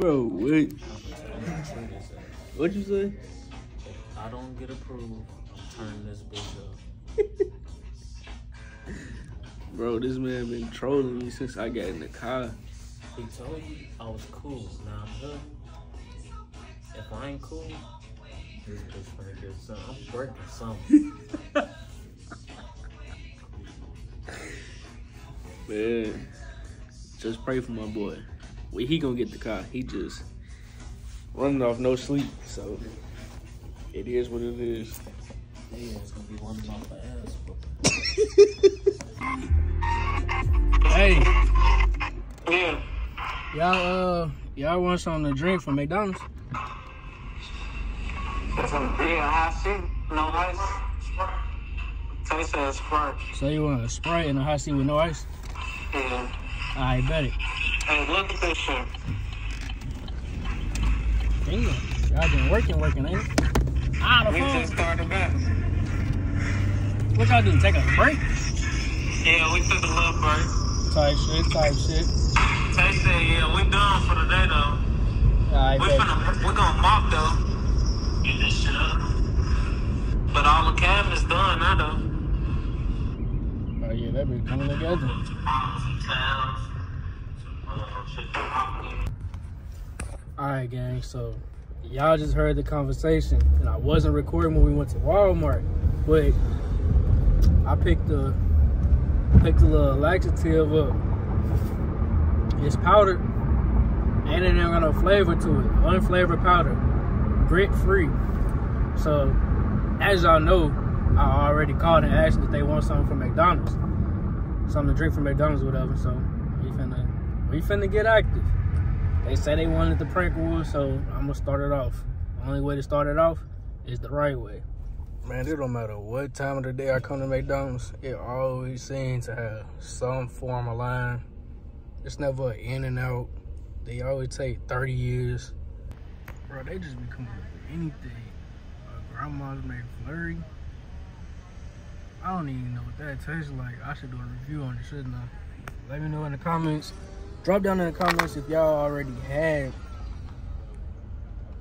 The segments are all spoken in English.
Bro, wait. What'd you say? If I don't get approved, I'm turning this bitch up. Bro, this man been trolling me since I got in the car. He told you I was cool. Now I'm here. If I ain't cool, this bitch gonna get something. I'm breaking something. Man, just pray for my boy. Well, he gonna get the car. He just running off no sleep. So it is what it is. Yeah, it's gonna be one of my ass. Hey, Yeah. y'all, uh, y'all want something to drink from McDonald's? Some beer, high seat, no ice. Taste says Sprite. So you want a Sprite and a hot seat with no ice? Yeah. I bet it. Hey, look at this shit. Damn, y'all been working, working, ain't it? Ah, the We phone. just started back. What y'all do? Take a break? Yeah, we took a little break. Type shit, type shit. Tay said, yeah, we done for the day though. I We finna, we gonna mop though. Get this shit up. But all the cabinets done now though. Oh yeah, that be coming together. Some towels. Some, uh, shit. All right, gang. So y'all just heard the conversation, and I wasn't recording when we went to Walmart, but I picked the picked a little laxative up. It's powdered, and it ain't got no flavor to it. Unflavored powder, grit free. So, as y'all know, I already called and asked if they want something from McDonald's, something to drink from McDonald's, whatever. So we finna get active. They say they wanted the prank war, so I'm gonna start it off. Only way to start it off is the right way. Man, it don't matter what time of the day I come to McDonald's, it always seems to have some form of line. It's never an in and out. They always take 30 years. Bro, they just be coming up with anything. Grandma's made flurry. I don't even know what that tastes like. I should do a review on it, shouldn't I? Let me know in the comments. Drop down in the comments if y'all already had,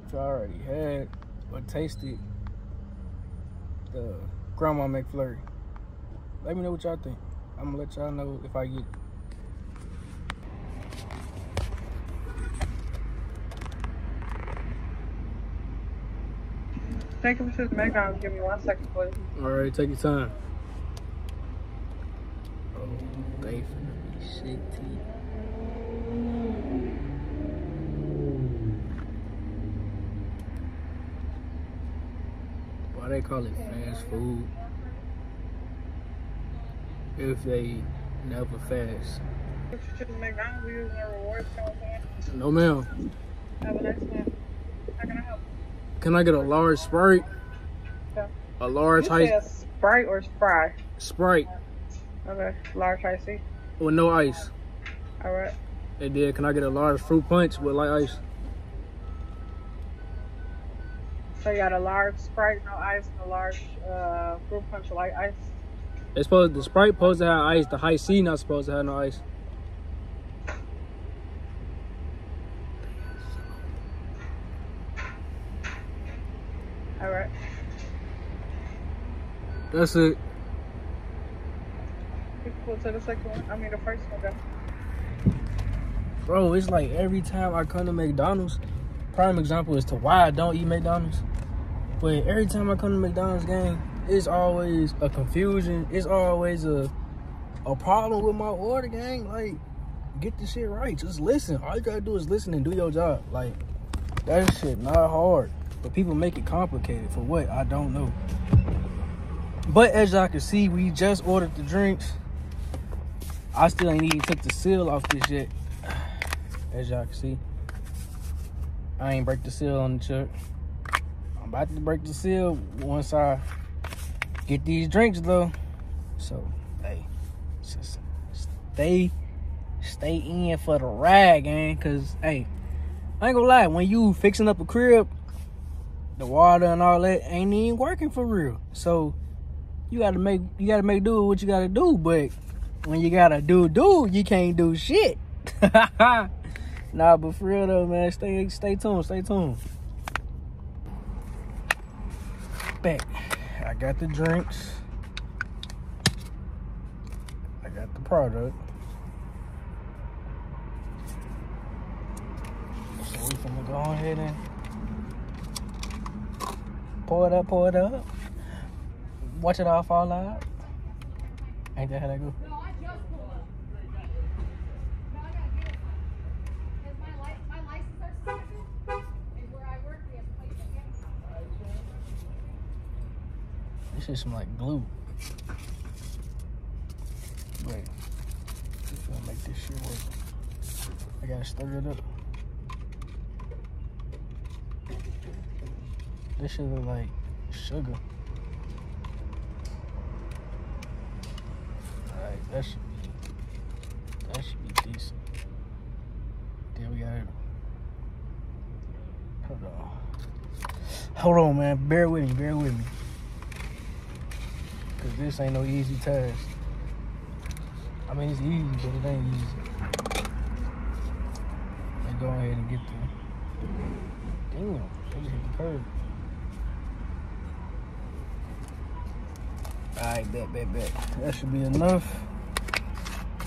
if y'all already had or tasted the Grandma McFlurry. Let me know what y'all think. I'm gonna let y'all know if I get it. Thank you for the McDonald's. Give me one second, please. All right, take your time. Oh, they finna be shitty. Why they call it fast food? If they never fast. If you choose McDonald's, we using a rewards code. No, ma'am. Have a nice can I help? Can I get a large Sprite? Yeah. A large ice Sprite or Spry? Sprite Okay. Large icy. with no ice. All right. And then can I get a large fruit punch with light ice? So you got a large Sprite, no ice, and a large uh, fruit punch light ice. It's supposed the Sprite supposed to have ice. The Hi-C not supposed to have no ice. All right. That's it. Equal to the second one. I mean the first one. Bro, it's like every time I come to McDonald's, prime example as to why I don't eat McDonald's. But every time I come to McDonald's game, it's always a confusion. It's always a a problem with my order, gang. Like, get the shit right. Just listen. All you gotta do is listen and do your job. Like, that shit not hard. But people make it complicated for what? I don't know. But as y'all can see, we just ordered the drinks. I still ain't even took the seal off this yet as y'all can see. I ain't break the seal on the truck. I'm about to break the seal once I get these drinks though. So hey, stay stay in for the ride, gang. Cause hey, I ain't gonna lie, when you fixing up a crib, the water and all that ain't even working for real. So you gotta make you gotta make do what you gotta do, but when you gotta do do, you can't do shit. Nah, but for real though, man, stay stay tuned, stay tuned. Back. I got the drinks. I got the product. So we finna go ahead and pour it up, pour it up. Watch it all fall out. Ain't that how that go? No, I just pulled up. No, I gotta get it. Cause my li- my license are suspended, and where I work, we have plates again. This shit smell like glue. Wait. Just gonna make this shit work. I gotta stir it up. This shit look like sugar. Alright, that should be that should be decent. Then we got it. Hold on. Hold on man, bear with me, bear with me. Cause this ain't no easy task. I mean, it's easy, but it ain't easy. Let's go ahead and get the. Damn, they just hit the curb. Alright, bet, bet, bet. That should be enough.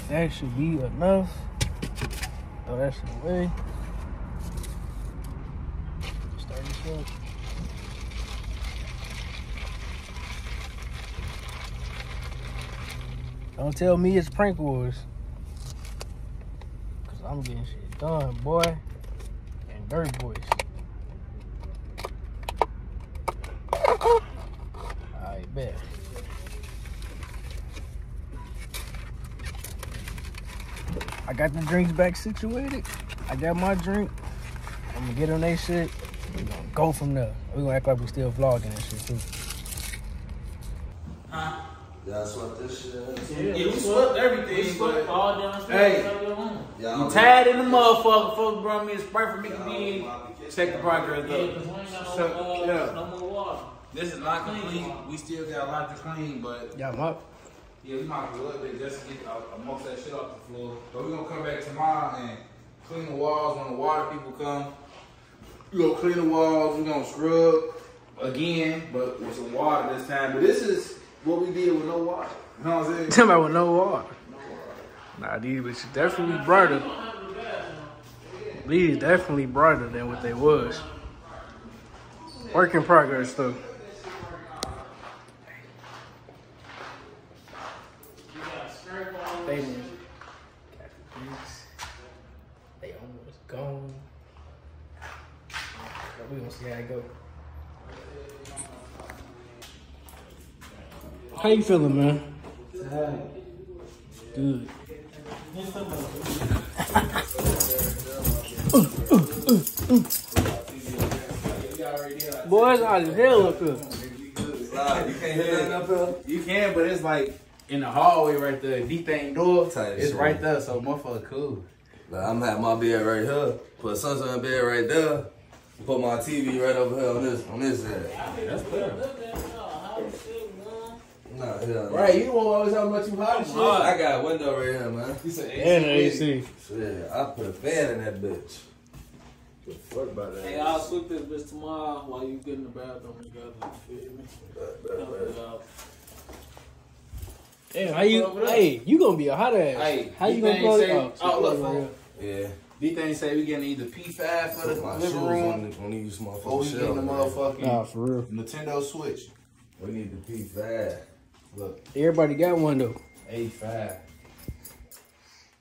That should be enough. Throw that shit away. Start this up. Don't tell me it's prank wars. Cause I'm getting shit done, boy. And dirt boys. I bet. I got the drinks back situated. I got my drink. I'm gonna get on that shit. We're gonna go from there. We're gonna act like we still vlogging and shit too. Y'all swept this shit. Yeah, we swept everything, We swept but- all downstairs. Hey. out your room. Y'all I'm tired in the motherfucker. Folks brought me a sprite for me to be check the progress Yeah, though. 'cause we ain't got no, So, uh, yeah. no more water. This is not complete. We still got a lot to clean, but Yeah, I'm up. yeah, we might do a little bit just to get uh, most of that shit off the floor. But we're gonna come back tomorrow and clean the walls when the water people come. We're gonna clean the walls. We're gonna scrub again, but with some water this time. But this is what we did with no water. You know what I'm saying? Tell me with no water. Nah, these bitches definitely brighter. These definitely brighter than what they was. Work in progress though. How you feeling, man? Good. Boys out of hell up here. Nah, you can't hear nothing up here. You can, but it's like in the hallway right there. D thing door. Tight as It's shit. right there, so motherfucker cool. Like, I'm having my bed right here. Put sunshine bed right there. Put my TV right over here on this on this side. That's clear. Nah, hell no. Right, you the one always talking about you hot and shit. I got a window right here, man. You said And AC. Shit, I put a fan in that bitch. The fuck about that? Hey, I'll sweep this bitch tomorrow while you get in the bathroom together. You feel me? Help it out. Damn, how you? Hey, you gonna be a hot ass. Hey, how you you gonna think blow say- it? oh, look, right folks. Yeah. D thing say we getting either P5 for Put the my shoes living room on when you use or motherfucking we getting the shelf. motherfucking Nah, for real. Nintendo Switch. We need the P5. Look, Everybody got one though. 85.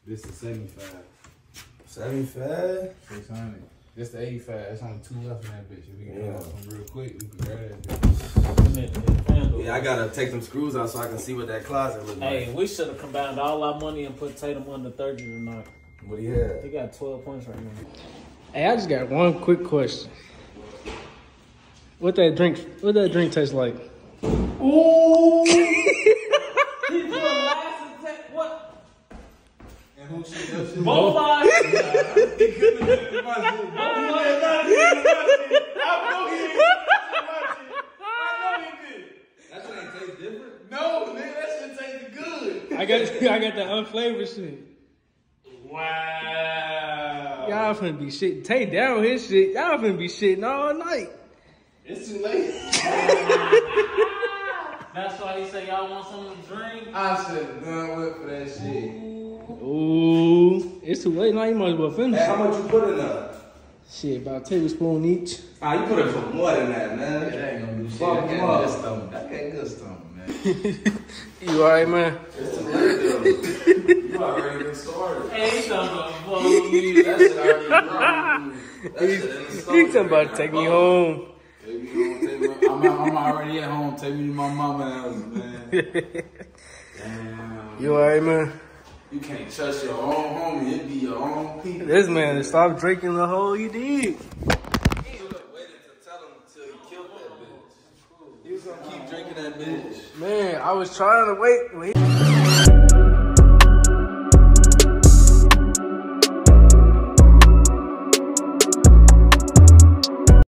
This is 75. 75? 600. This the 85. It's only two left in that bitch. If we can Yeah. get some real quick, we can grab that bitch. Yeah, I gotta take some screws out so I can see what that closet look like. Hey, we should have combined all our money and put Tatum under 30 tonight. What do you have? He got 12 points right now. Hey, I just got one quick question. What that drink? What that drink taste like? Both eyes. That shit ain't taste different. No, nigga, that shit tasted good. I got I got that unflavored shit. Wow. Y'all y'all finna be shitting. Take down his shit. Y'all finna be shitting all night. It's too late. That's why he said y'all want something to drink. I should have done with for that shit. Ooh, it's too late now. You might as well finish. Hey, how much you put in there? Shit, about a tablespoon each. Ah, you put in for more than that, man. That ain't gonna do shit. Fuck That him got good stomach. That got good stomach, man. You alright, man? It's too late, though. you already been started. Hey, he's talking about me. That shit already grown. That shit in the He talking about to take me home. Take me home, take me- I'm, I'm already at home. Take me to my mama house, man. Damn. You alright, man? You can't trust your own homie. It be your own people. This man, stop drinking the whole you did. He waited to tell him until he killed that bitch. He was gonna keep drinking that bitch. Man, I was trying to wait. When he-